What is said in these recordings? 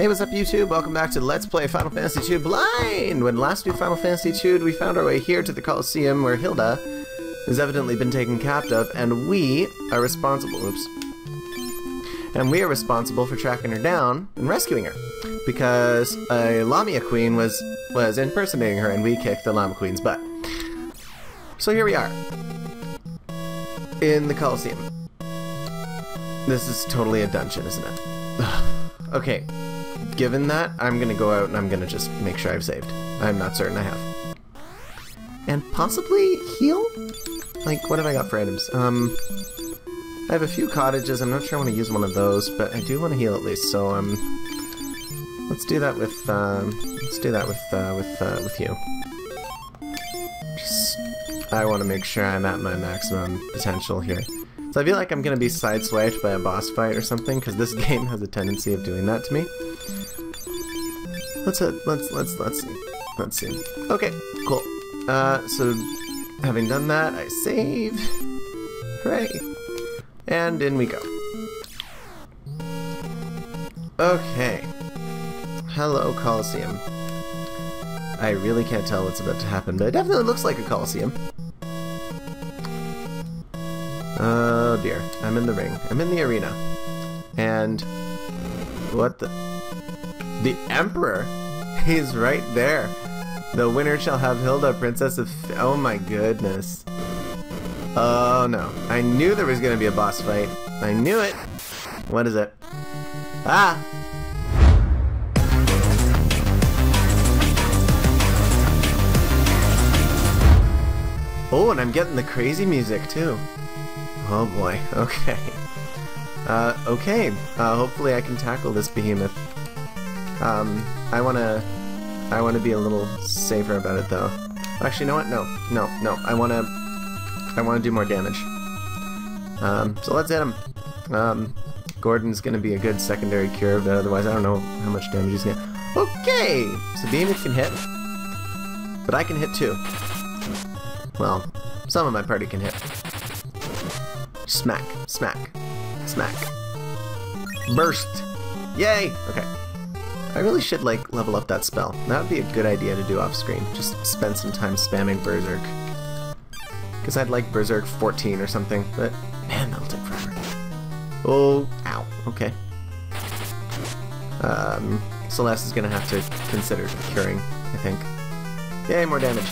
Hey, what's up YouTube? Welcome back to Let's Play Final Fantasy II Blind! When last we Final Fantasy II, we found our way here to the Colosseum where Hilda has evidently been taken captive, and we are responsible- oops. And we are responsible for tracking her down and rescuing her. Because a Lamia Queen was, was impersonating her and we kicked the Llama Queen's butt. So here we are. In the Colosseum. This is totally a dungeon, isn't it? okay, given that, I'm gonna go out and I'm gonna just make sure I've saved. I'm not certain I have. And possibly heal? Like, what have I got for items? Um, I have a few cottages. I'm not sure I want to use one of those, but I do want to heal at least. So, um, let's do that with, um, let's do that with, uh, with, uh, with you. Just, I want to make sure I'm at my maximum potential here. So I feel like I'm going to be sideswiped by a boss fight or something, because this game has a tendency of doing that to me. Let's, uh, let's, let's, let's see. Let's see. Okay, cool. Uh, so, having done that, I save. Hooray. And in we go. Okay. Hello, Coliseum. I really can't tell what's about to happen, but it definitely looks like a Coliseum. Oh dear. I'm in the ring. I'm in the arena. And... What the... The Emperor? He's right there. The winner shall have Hilda, Princess of... F oh my goodness. Oh no. I knew there was to be a boss fight. I knew it. What is it? Ah! Oh, and I'm getting the crazy music too. Oh boy, okay. Uh, okay, uh, hopefully I can tackle this behemoth. Um, I wanna... I wanna be a little safer about it though. Actually, you know what? No, no, no. I wanna... I wanna do more damage. Um, so let's hit him. Um, Gordon's gonna be a good secondary cure, but otherwise I don't know how much damage he's gonna... Okay! So Behemoth can hit. But I can hit too. Well, some of my party can hit. Smack, smack, smack. Burst! Yay! Okay. I really should, like, level up that spell. That would be a good idea to do off-screen. Just spend some time spamming Berserk. Because I'd like Berserk 14 or something, but man, that'll take forever. Oh, ow. Okay. Um, Celeste is gonna have to consider curing, I think. Yay, more damage.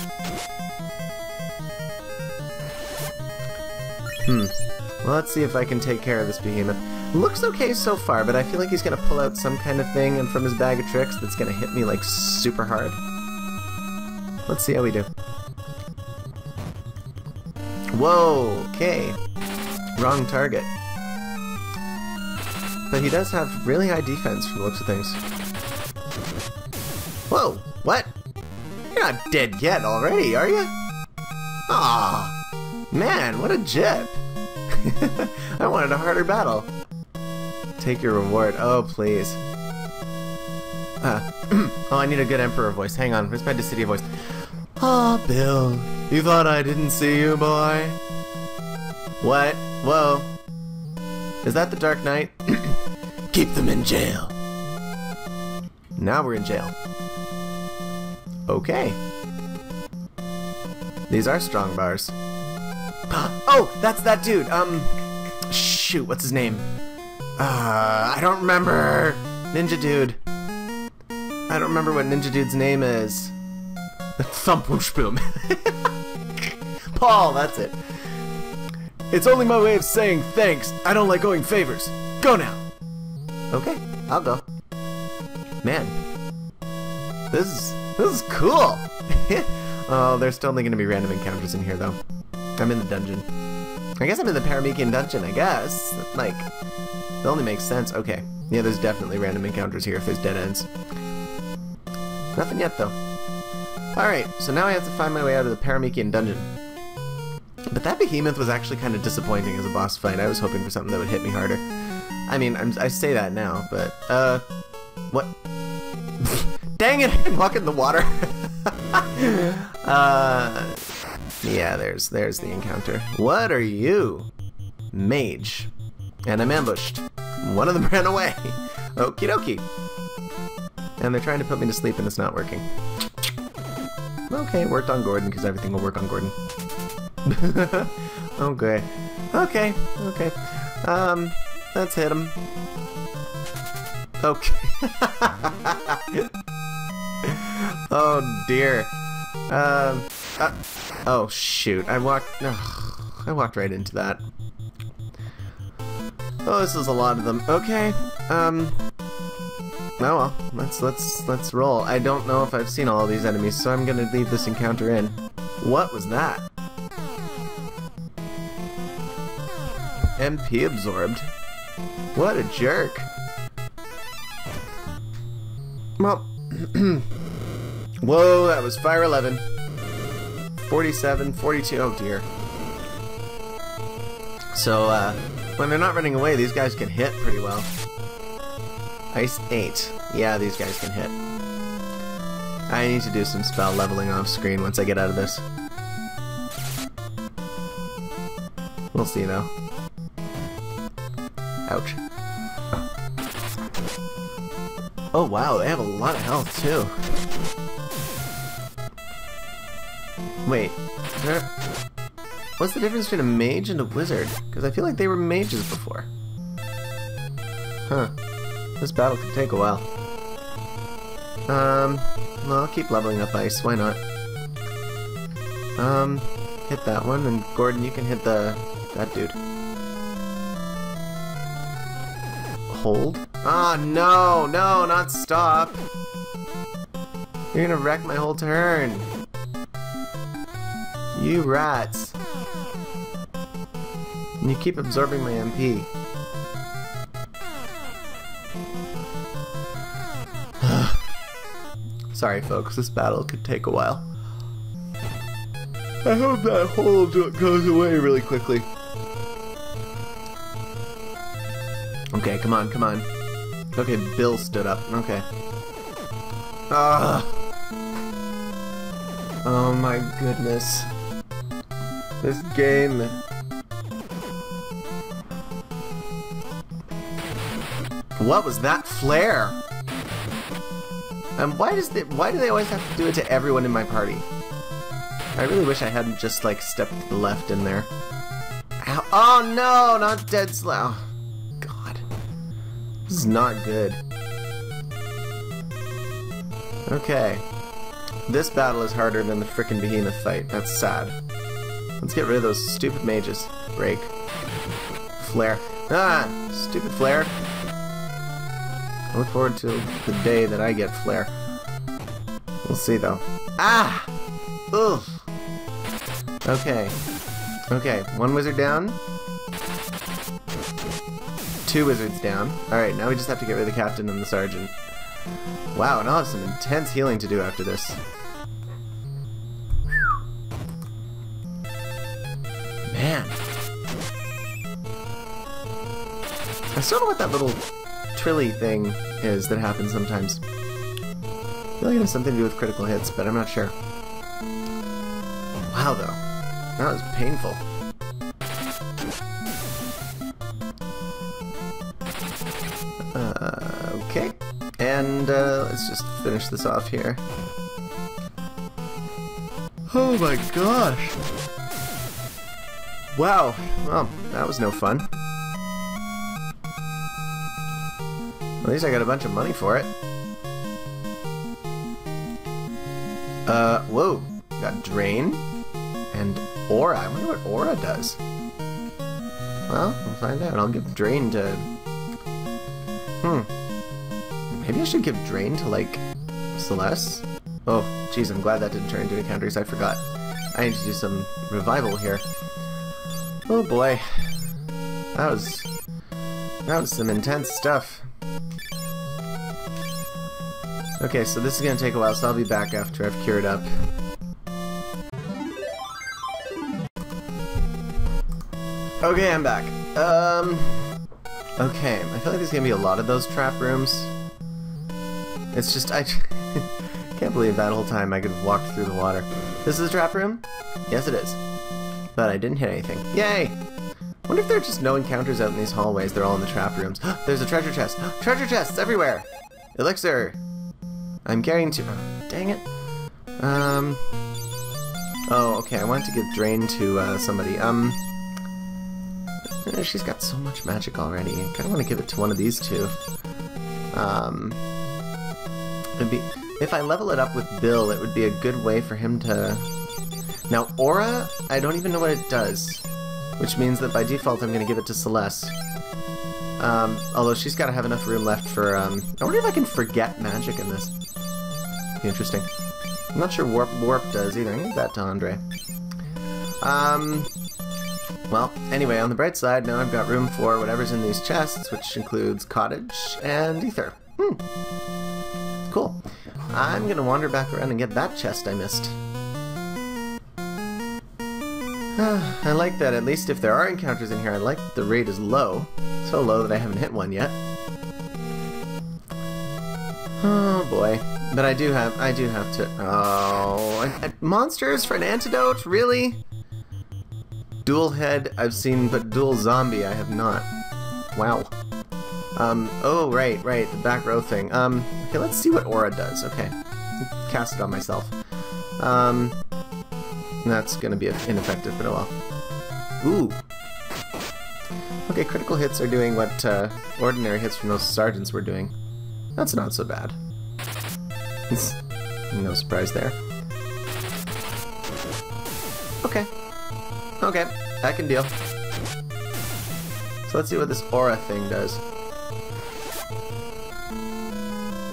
Hmm. Well, let's see if I can take care of this behemoth. Looks okay so far, but I feel like he's gonna pull out some kind of thing and from his bag of tricks that's gonna hit me like super hard. Let's see how we do. Whoa, okay. Wrong target. But he does have really high defense from the looks of things. Whoa, what? You're not dead yet already, are you? Aw, man, what a jip. I wanted a harder battle. Take your reward. Oh, please. Uh, oh, I need a good Emperor voice. Hang on, where's my Dissidia voice? Ah, Bill, you thought I didn't see you, boy? What? Whoa. Is that the Dark Knight? Keep them in jail. Now we're in jail. Okay. These are strong bars. Oh, that's that dude. Um, shoot, what's his name? Uh, I don't remember. Ninja Dude. I don't remember what Ninja Dude's name is. Thump-boom-boom. Paul, that's it. It's only my way of saying thanks. I don't like owing favors. Go now. Okay, I'll go. Man, this is this is cool. oh, there's still only to be random encounters in here, though. I'm in the dungeon. I guess I'm in the Paramikian dungeon, I guess. Like, it only makes sense. Okay. Yeah, there's definitely random encounters here if there's dead ends. Nothing yet, though. Alright, so now I have to find my way out of the Paramikian dungeon. But that behemoth was actually kind of disappointing as a boss fight. I was hoping for something that would hit me harder. I mean, I'm, I say that now, but, uh, what? Dang it, I'm walking the water. uh, yeah, there's there's the encounter. What are you? Mage. And I'm ambushed. One of them ran away. Okie dokie. And they're trying to put me to sleep and it's not working. Okay, it worked on Gordon because everything will work on Gordon. okay. Okay, okay. Um, let's hit him. Okay. oh dear. Um. Uh, oh shoot! I walked. Oh, I walked right into that. Oh, this is a lot of them. Okay. Um. Oh well, let's let's let's roll. I don't know if I've seen all these enemies, so I'm gonna leave this encounter in. What was that? MP absorbed. What a jerk. Well, whoa, that was fire 11. 47, 42, oh dear. So, uh, when they're not running away, these guys can hit pretty well. Ice 8. Yeah, these guys can hit. I need to do some spell leveling off screen once I get out of this. We'll see though. Ouch. Oh wow, they have a lot of health too. Wait. What's the difference between a mage and a wizard? Because I feel like they were mages before. Huh. This battle could take a while. Um, well, I'll keep leveling up ice, why not? Um, hit that one, and Gordon, you can hit the... that dude. Hold? Ah, no, no, not stop. You're gonna wreck my whole turn. You rats. And you keep absorbing my MP. Sorry folks, this battle could take a while. I hope that hold goes away really quickly. Okay, come on, come on. Okay, Bill stood up. Okay. Ah. Oh my goodness. This game. What was that flare? And why does they, why do they always have to do it to everyone in my party? I really wish I hadn't just like stepped to the left in there. Ow. Oh no, not dead slow. Oh, God. This is not good. Okay. This battle is harder than the frickin' behemoth fight. That's sad. Let's get rid of those stupid mages. Break. Flare. Ah! Stupid flare. I look forward to the day that I get flare. We'll see though. Ah! Ugh! Okay. Okay, one wizard down. Two wizards down. Alright, now we just have to get rid of the captain and the sergeant. Wow, and I'll have some intense healing to do after this. Man. I still don't know what that little trilly thing is that happens sometimes. I feel like it has something to do with critical hits, but I'm not sure. Wow, though. That was painful. Uh, okay. And uh, let's just finish this off here. Oh my gosh! Wow, well, that was no fun. At least I got a bunch of money for it. Uh, whoa. Got Drain and Aura. I wonder what Aura does. Well, we'll find out. I'll give Drain to... Hmm. Maybe I should give Drain to, like, Celeste? Oh, jeez, I'm glad that didn't turn into a encounters. I forgot. I need to do some revival here. Oh boy. That was... That was some intense stuff. Okay, so this is gonna take a while, so I'll be back after I've cured up. Okay, I'm back. Um... Okay, I feel like there's gonna be a lot of those trap rooms. It's just, I can't believe that whole time I could walk through the water. This is a trap room? Yes, it is. But I didn't hit anything. Yay! wonder if there are just no encounters out in these hallways. They're all in the trap rooms. There's a treasure chest. treasure chests everywhere! Elixir! I'm getting to... Oh, dang it. Um... Oh, okay, I wanted to give Drain to uh, somebody. Um... eh, She's got so much magic already. I kind of want to give it to one of these two. Um... It'd be... If I level it up with Bill, it would be a good way for him to... Now, Aura, I don't even know what it does. Which means that by default, I'm going to give it to Celeste. Um, although she's got to have enough room left for, um... I wonder if I can forget magic in this. Interesting. I'm not sure Warp Warp does either. I give that to Andre. Um... Well, anyway, on the bright side, now I've got room for whatever's in these chests, which includes Cottage and Ether. Hmm. Cool. I'm gonna wander back around and get that chest I missed. I like that. At least if there are encounters in here, I like the rate is low. So low that I haven't hit one yet. Oh boy. But I do have, I do have to, oh, monsters for an antidote? Really? Dual head, I've seen, but dual zombie, I have not. Wow. Um, oh, right, right, the back row thing. Um, okay, let's see what aura does. Okay. Cast it on myself. Um, that's gonna be ineffective, but oh well. Ooh. Okay, critical hits are doing what uh, ordinary hits from those sergeants were doing. That's not so bad. no surprise there. Okay. Okay, that can deal. So let's see what this aura thing does.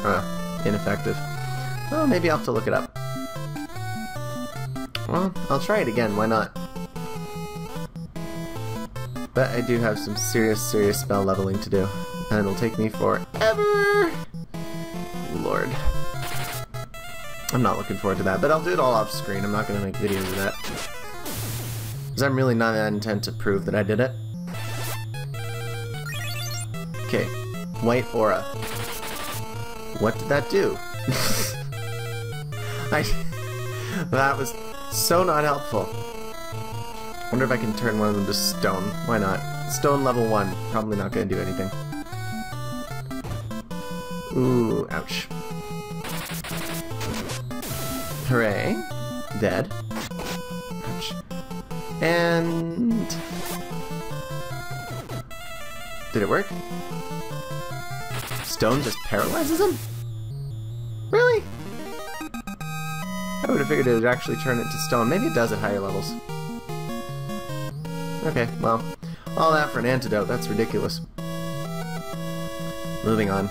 Ah, ineffective. Well, maybe I'll have to look it up. Well, I'll try it again, why not? But I do have some serious, serious spell leveling to do. And it'll take me forever! Lord. I'm not looking forward to that, but I'll do it all off screen. I'm not to make videos of that. Because I'm really not that intent to prove that I did it. Okay, white aura. What did that do? I, that was so not helpful. Wonder if I can turn one of them to stone. Why not? Stone level 1. Probably not to do anything. Ooh, ouch. Hooray. Dead. Ouch. And... Did it work? Stone just paralyzes him? Really? I would have figured it would actually turn it to stone. Maybe it does at higher levels. Okay, well, all that for an antidote. That's ridiculous. Moving on.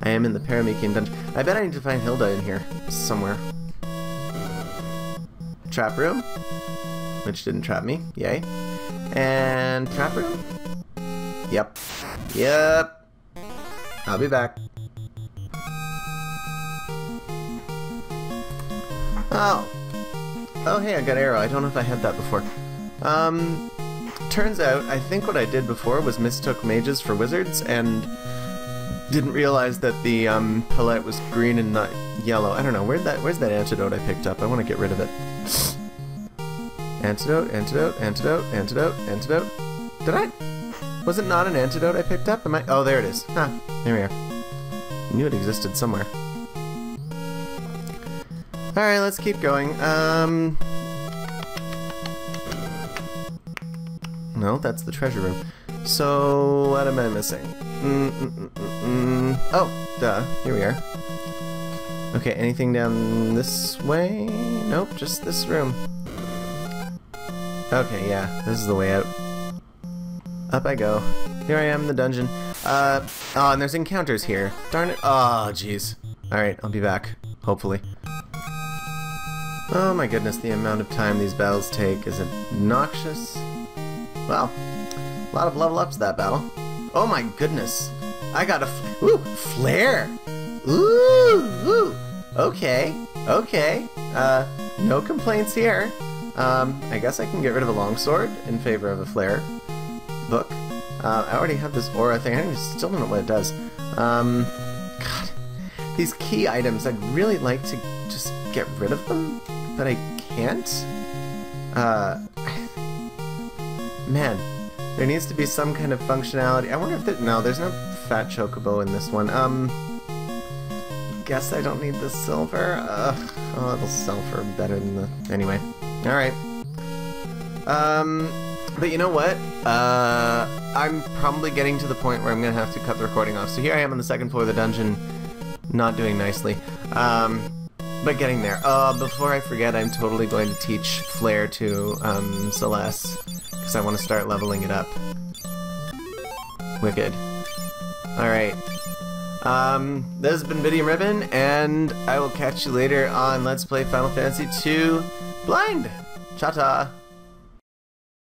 I am in the Paramikian dungeon. I bet I need to find Hilda in here somewhere. Trap room, which didn't trap me. Yay. And trap room? Yep. Yep. I'll be back. Oh. Oh, hey, I got arrow. I don't know if I had that before. Um, turns out, I think what I did before was mistook mages for wizards and didn't realize that the um, palette was green and not yellow. I don't know, where'd that, where's that antidote I picked up? I want to get rid of it. Antidote, antidote, antidote, antidote, antidote. Did I? Was it not an antidote I picked up? Am I? Oh, there it is. Ah, there we are. I knew it existed somewhere. Alright, let's keep going. Um... No, that's the treasure room. So, what am I missing? Mm -mm -mm, mm, mm. oh, duh. Here we are. Okay, anything down this way? Nope, just this room. Okay, yeah, this is the way out. Up I go. Here I am in the dungeon. Uh, oh, and there's encounters here. Darn it. Oh, jeez. Alright, I'll be back. Hopefully. Oh my goodness, the amount of time these battles take is obnoxious. Well, a lot of level ups that battle. Oh my goodness. I got a ooh, flare. Ooh, ooh. Okay, okay. Uh, no complaints here. Um, I guess I can get rid of a longsword in favor of a flare book. Uh, I already have this aura thing. I still don't know what it does. Um, God, these key items, I'd really like to just get rid of them but I can't? Uh, man, there needs to be some kind of functionality. I wonder if there, no, there's no fat chocobo in this one. Um, guess I don't need the silver. Ugh. Oh, it'll sell for better than the... Anyway. Alright. Um, but you know what? Uh, I'm probably getting to the point where I'm gonna have to cut the recording off. So here I am on the second floor of the dungeon, not doing nicely. Um, but getting there. Uh, before I forget, I'm totally going to teach Flare to, um, Celeste, because I want to start leveling it up. Wicked. Alright. Um, this has been Bitium Ribbon, and I will catch you later on Let's Play Final Fantasy II Blind! Cha-ta!